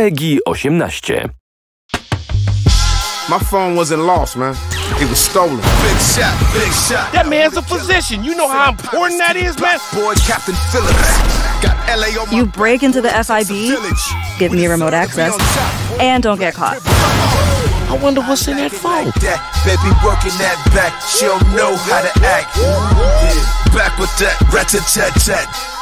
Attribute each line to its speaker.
Speaker 1: PEGI 18.
Speaker 2: My phone wasn't lost, man. It was stolen.
Speaker 3: Big shot, big shot.
Speaker 4: That man's a physician. You know how important that is, man?
Speaker 3: Boy, Captain Phillips. Got LA on my
Speaker 5: You break into the SIB, give me remote access, and don't get caught.
Speaker 4: I wonder what's in that phone.
Speaker 3: that. Baby working that back. She'll know how to act. Back with that rat tat tat tat.